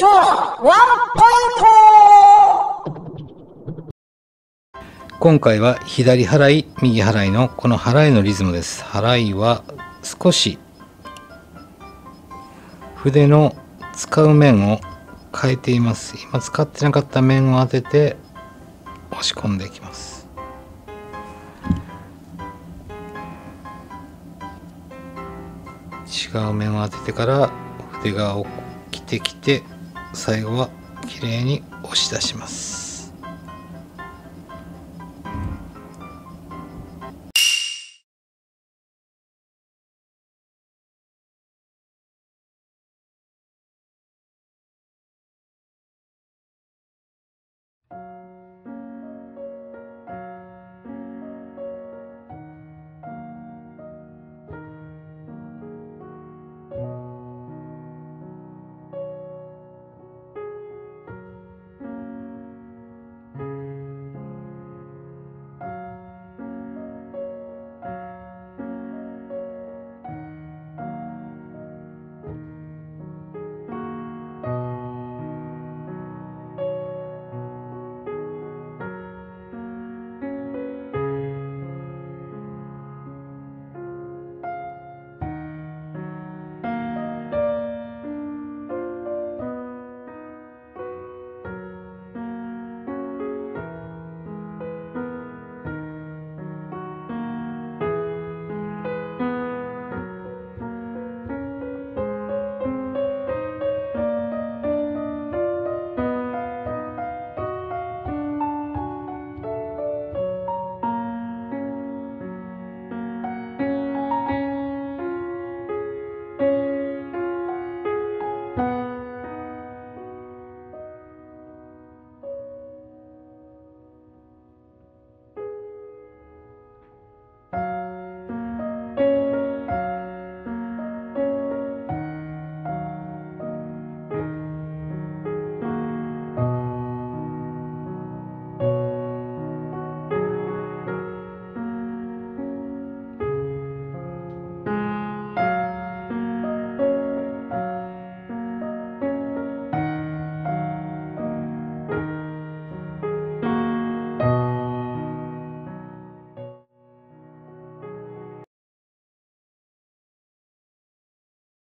今日ワンポイント今回は左払い右払いのこの払いのリズムです。払いは少し筆の使う面を変えています。今使ってなかった面を当てて押し込んでいきます。違う面を当ててから筆が起きてきて最後は綺麗に押し出します。